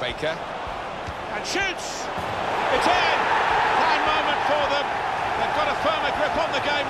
Baker. And shoots! It's in! Fine moment for them. They've got a firmer grip on the game